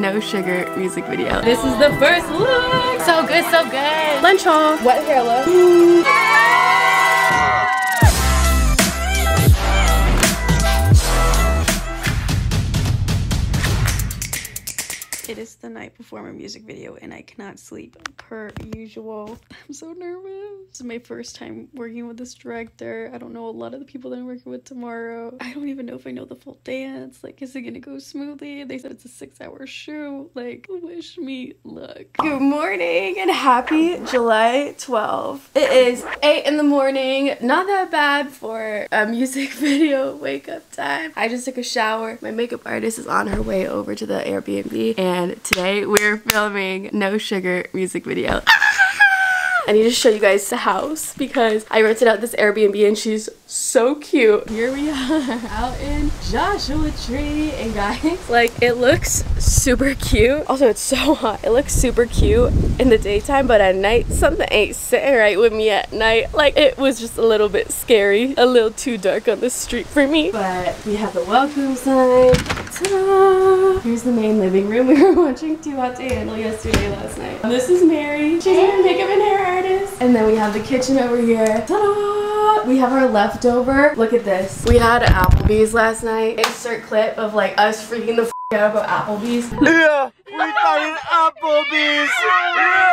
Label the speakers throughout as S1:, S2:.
S1: no sugar music video. This is the first look. So good, so good. Lunch haul. Wet hair look. It is the night before my music video and I cannot sleep per usual. I'm so nervous. This is my first time working with this director. I don't know a lot of the people that I'm working with tomorrow. I don't even know if I know the full dance. Like, is it gonna go smoothly? They said it's a six hour shoot. Like, wish me luck. Good morning and happy July 12th. It is 8 in the morning. Not that bad for a music video wake up time. I just took a shower. My makeup artist is on her way over to the Airbnb and today we're filming No Sugar music video. I need to show you guys the house because I rented out this Airbnb and she's so cute. Here we are out in Joshua Tree and guys, like it looks super cute. Also, it's so hot. It looks super cute in the daytime, but at night, something ain't sitting right with me at night. Like it was just a little bit scary, a little too dark on the street for me. But we have the welcome sign. Ta-da! Here's the main living room. We were watching Too Hot to Handle yesterday last night. This is Mary. She's our makeup and hair artist. And then we have the kitchen over here. Ta-da! We have our leftover. Look at this. We had Applebee's last night. Insert clip of like us freaking the f out about Applebee's.
S2: Yeah, we found Applebee's. Yeah.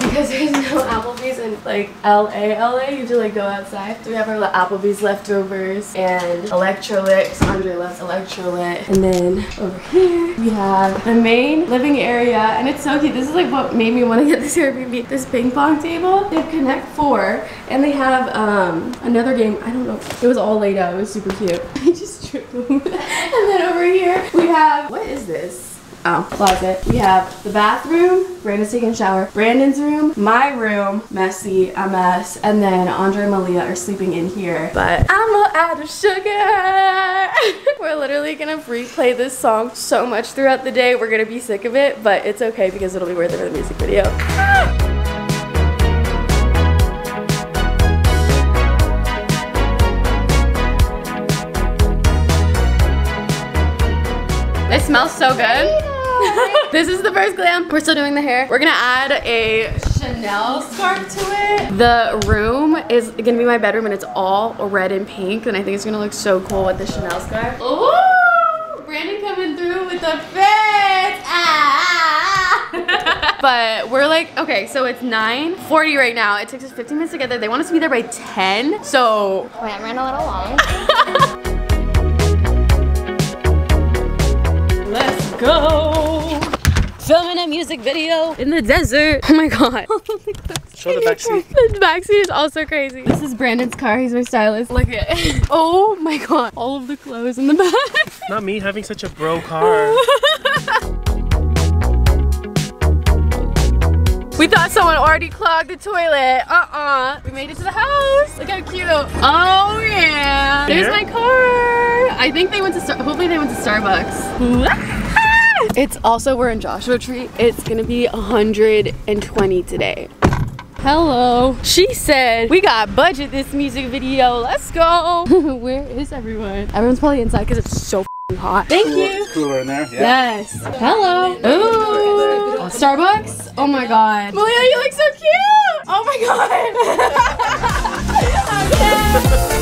S1: Because there's no Applebee's in like LA, LA, you to like go outside. So we have our le- Applebee's leftovers and electrolytes. Andre loves electrolyte. And then over here we have the main living area, and it's so cute. This is like what made me want to get this Airbnb. This ping pong table. They have Connect Four, and they have um another game. I don't know. It was all laid out. It was super cute. I just tripped that. And then over here we have what is this? Oh, closet. We have the bathroom, Brandon's taking a shower, Brandon's room, my room, messy, a mess, and then Andre and Malia are sleeping in here. But I'm all out of sugar. We're literally gonna replay this song so much throughout the day. We're gonna be sick of it, but it's okay because it'll be worth it for the music video. It smells so good. this is the first glam. We're still doing the hair. We're gonna add a Chanel scarf to it. The room is gonna be my bedroom and it's all red and pink and I think it's gonna look so cool with the Chanel scarf. Ooh! Brandon coming through with the fit! Ah! but we're like, okay, so it's 9.40 right now. It takes us 15 minutes to get there. They want us to be there by 10. So
S3: Wait, I ran a little long.
S1: Let's go. Filming a music video in the desert. Oh my god.
S2: Oh Show the back seat.
S1: the back seat is also crazy. This is Brandon's car. He's my stylist. Look at it. Oh my god. All of the clothes in the back.
S2: Not me having such a bro car.
S1: We thought someone already clogged the toilet. Uh-uh. We made it to the house. Look how cute. Oh yeah. There's
S2: Here?
S1: my car. I think they went to Star hopefully they went to Starbucks. It's also we're in Joshua Tree. It's gonna be 120 today. Hello. She said we got budget this music video. Let's go. Where is everyone? Everyone's probably inside because it's so hot. Thank you.
S4: cooler in there.
S1: Yes. Hello. Ooh. Starbucks? Oh my god. Malia, you look so cute. Oh my god. okay.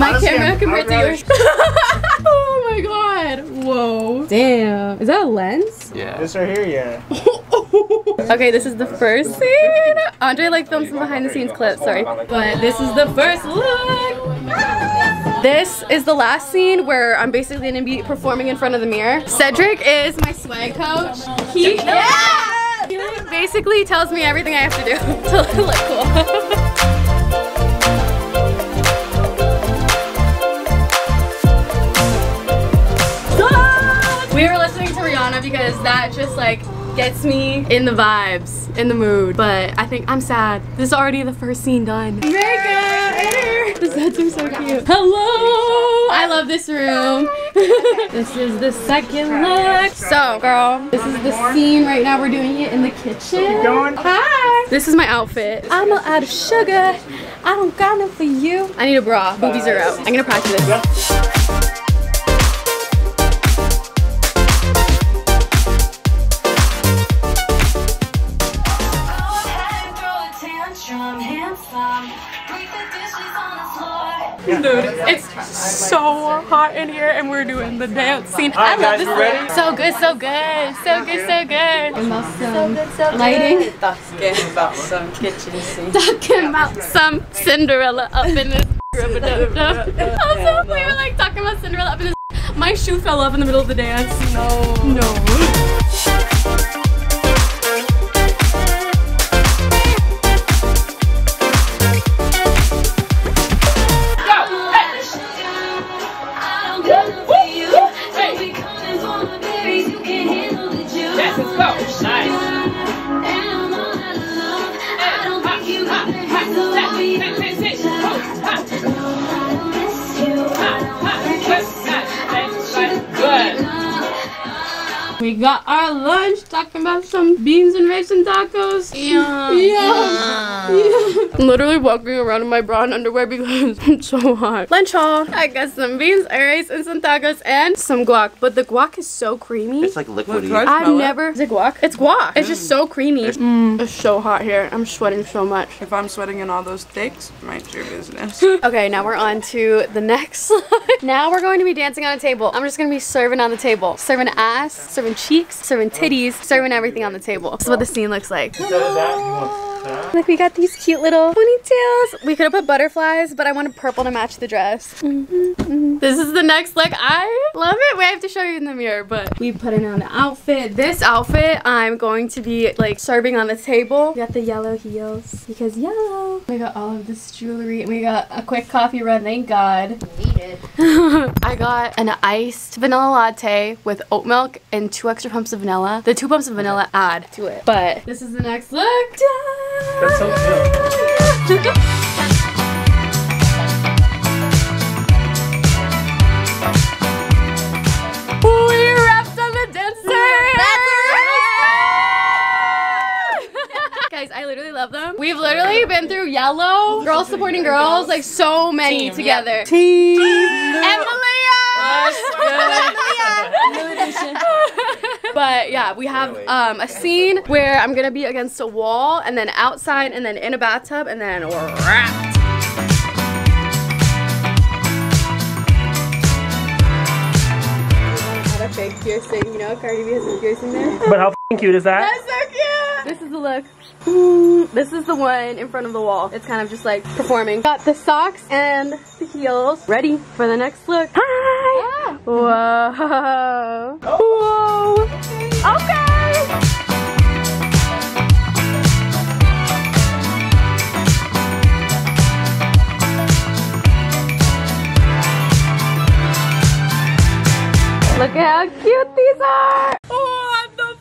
S1: My
S4: Honestly,
S1: camera
S4: I'm-
S1: compared to
S4: I'd
S1: yours. oh my god. Whoa. Damn. Is that a lens?
S2: Yeah.
S4: This right here, yeah.
S1: Okay, this is the first scene. Andre like filmed some behind the scenes clips, sorry. But this is the first look. This is the last scene where I'm basically gonna be performing in front of the mirror. Cedric is my swag coach. He, yeah! He basically tells me everything I have to do to look cool. Because that just like gets me in the vibes, in the mood. But I think I'm sad. This is already the first scene done. Makeup!
S3: The sets are so cute. Hello! I love this room. this is the second look. So, girl, this is the scene right now. We're doing it in the kitchen.
S2: going.
S3: Hi! This is my outfit. I'm out of sugar. I don't got enough for you. I need a bra. Boobies are out. I'm gonna practice Dude, it's so hot in here and we're doing the dance scene. I love this
S2: ready?
S3: So good, so good. So good, so good. So good, so lighting.
S5: Talking about some kitchen scene.
S3: Talking about some Cinderella up in this Also, we were like talking about Cinderella up in this My shoe fell off in the middle of the dance. No. No. Lunch talking about some beans and raisin tacos. Yeah. Yeah. I'm literally walking around in my bra and underwear because it's so hot. Lunch haul. I got some beans, rice, and some tacos and some guac. But the guac is so creamy.
S2: It's like liquidy.
S5: Look,
S3: I've never. Is it guac? It's guac. It's just so creamy. Mm, it's so hot here. I'm sweating so much.
S5: If I'm sweating in all those steaks, mind your business.
S3: Okay, now we're on to the next slide. now we're going to be dancing on a table. I'm just gonna be serving on the table. Serving ass, serving cheeks, serving titties, serving everything on the table. This is what the scene looks like.
S2: Instead of that, you?
S3: Like we got these cute little ponytails. We could have put butterflies, but I wanted purple to match the dress. Mhm, mhm. This is the next look. I love it. We have to show you in the mirror, but we put it on the outfit. This outfit, I'm going to be like serving on the table. We got the yellow heels because yellow. We got all of this jewelry. and We got a quick coffee run. Thank God. I got an iced vanilla latte with oat milk and two extra pumps of vanilla. The two pumps of vanilla add to it. But this is the next look.
S2: That's so cute.
S3: We wrapped on the dancer. Guys, I literally love them. We've literally been through yellow, girls supporting girls, like so many
S5: Team,
S3: together.
S5: yeah.
S3: Team and But yeah, we have um, a scene where I'm gonna be against a wall, and then outside, and then in a bathtub, and then wrapped. Had a fake piercing, you know, Cardi B has a piercing there.
S2: But how f***ing cute is that?
S3: That's so cute. This is the look. Ooh, This is the one in front of the wall. It's kind of just like performing. Got the socks and the heels. Ready for the next look. Hi. Ah. Whoa. Whoa. Okay. Look at how cute these are. Oh, what the f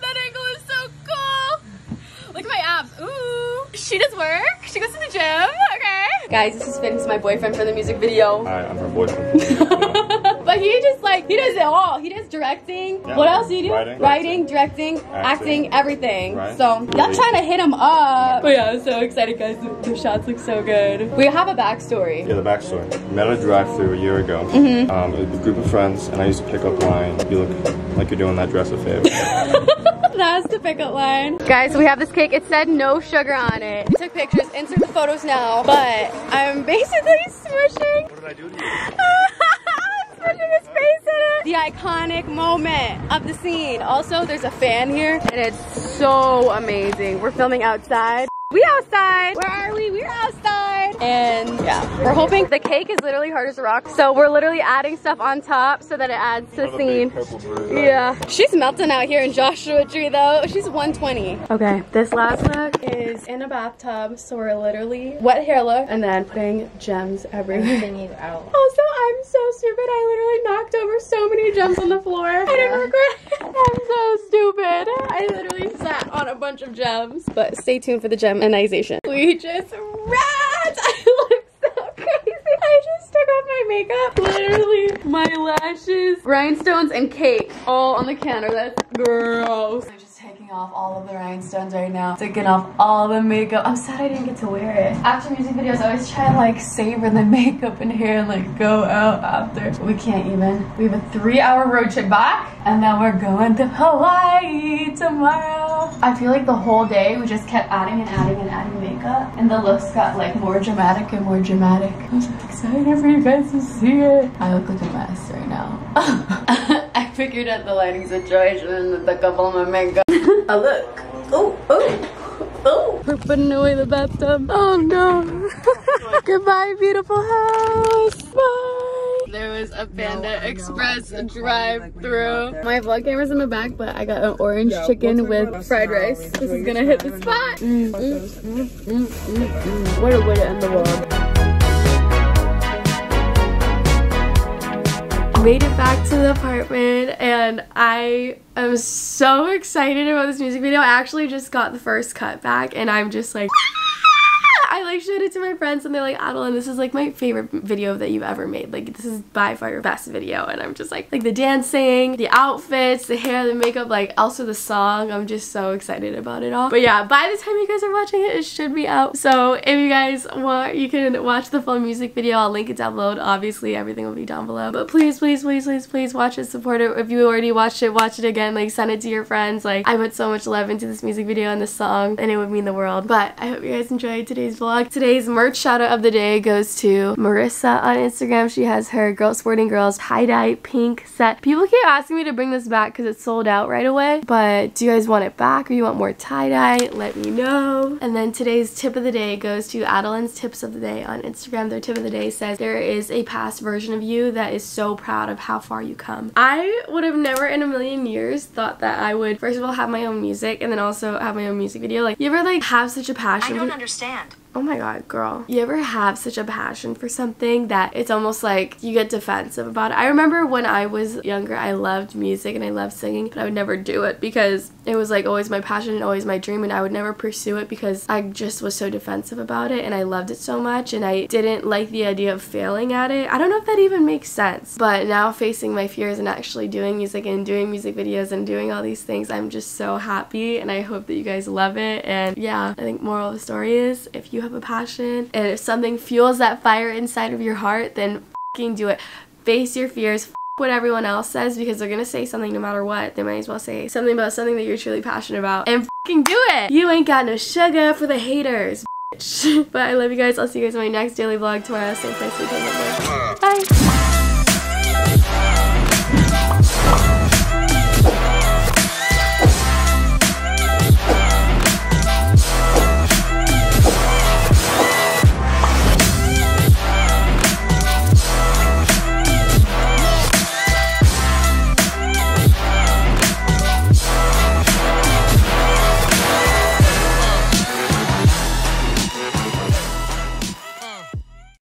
S3: that angle is so cool. Look at my abs. Ooh. She does work. She goes to the gym. Okay. Guys, this is Vince, my boyfriend for the music video.
S6: Hi, I'm her boyfriend.
S3: but he just like he does it all. He does directing.
S6: Yeah.
S3: What else do you do?
S6: Writing.
S3: directing, acting, everything.
S6: Right.
S3: So I'm trying to hit him up. But yeah, I'm so excited, guys. The, the shots look so good. We have a backstory.
S6: yeah, the backstory. Met at a drive-through a year ago.
S3: Mm-hmm.
S6: Um, a group of friends, and I used to pick up line. You look like you're doing that dress a favor.
S3: That's the pickup line. Guys, we have this cake. It said no sugar on it. I took pictures. Insert the photos now. But I'm basically smushing.
S2: What did I do to you?
S3: Smushing his face in it. The iconic moment of the scene. Also, there's a fan here, and it's so amazing. We're filming outside. We outside. Where are we? We're outside. And yeah, we're hoping the cake is literally hard as a rock. So we're literally adding stuff on top so that it adds to the scene.
S6: purple.
S3: Yeah. She's melting out here in Joshua Tree though. She's 120. Okay, this last look is in a bathtub. So we're literally wet hair look and then putting gems everywhere. Also, I'm so stupid. I literally knocked over so many gems on the floor. I didn't regret it. I'm so stupid. I literally sat on a bunch of gems. But stay tuned for the geminization. We just wrapped. I look so
S1: makeup. Literally, my lashes, rhinestones, and cake all on the counter. That's gross. I'm just taking off all of the rhinestones right now. Taking off all the makeup. I'm sad I didn't get to wear it. After music videos, I always try to like savor the makeup and hair and like go out after. We can't even. We have a three hour road trip back and then we're going to Hawaii tomorrow. I feel like the whole day we just kept adding and adding and adding makeup and the looks got like more dramatic and more dramatic. I'm so excited for you guys to see it. I look like a mess right now. I figured out the lighting situation and the couple of my makeup. I look. Oh, oh. Oh, we're putting away the bathtub. Oh no. Goodbye, beautiful house. Bye. There was a Panda Express drive through. My vlog camera's in the back, but I got an orange chicken with fried rice. This is gonna hit the spot. Mm, mm, mm, mm, mm, mm. What a way to end the vlog. made it back to the apartment and I am so excited about this music video. I actually just got the first cut back and I'm just like I like showed it to my friends and they're like, Adelaine, this is like my favorite video that you've ever made. Like this is by far your best video. And I'm just like, like the dancing, the outfits, the hair, the makeup, like also the song. I'm just so excited about it all. But yeah, by the time you guys are watching it, it should be out. So if you guys want, you can watch the full music video. I'll link it down below. Obviously, everything will be down below. But please, please, please, please, please watch it, support it. If you already watched it, watch it again. Like send it to your friends. Like I put so much love into this music video and this song and it would mean the world. But I hope you guys enjoyed today's vlog. Today's merch shout out of the day goes to Marissa on Instagram. She has her Girls Supporting Girls tie-dye pink set. People keep asking me to bring this back because it's sold out right away. But do you guys want it back or you want more tie-dye? Let me know. And then today's tip of the day goes to Adelaine's Tips of the Day on Instagram. Their tip of the day says, there is a past version of you that is so proud of how far you come. I would have never in a million years thought that I would, first of all, have my own music and then also have my own music video. Like, you ever like have such a passion?
S7: I don't understand.
S1: Oh my god, girl. You ever have such a passion for something that it's almost like you get defensive about it? I remember when I was younger, I loved music and I loved singing, but I would never do it because it was like always my passion and always my dream and I would never pursue it because I just was so defensive about it and I loved it so much and I didn't like the idea of failing at it. I don't know if that even makes sense, but now facing my fears and actually doing music and doing music videos and doing all these things, I'm just so happy and I hope that you guys love it. And yeah, I think moral of the story is if you have a passion and if something fuels that fire inside of your heart, then do it. Face your fears, what everyone else says because they're gonna say something no matter what. They might as well say something about something that you're truly passionate about and do it. You ain't got no sugar for the haters, but I love you guys. I'll see you guys in my next daily vlog tomorrow. Same place, same time. Bye.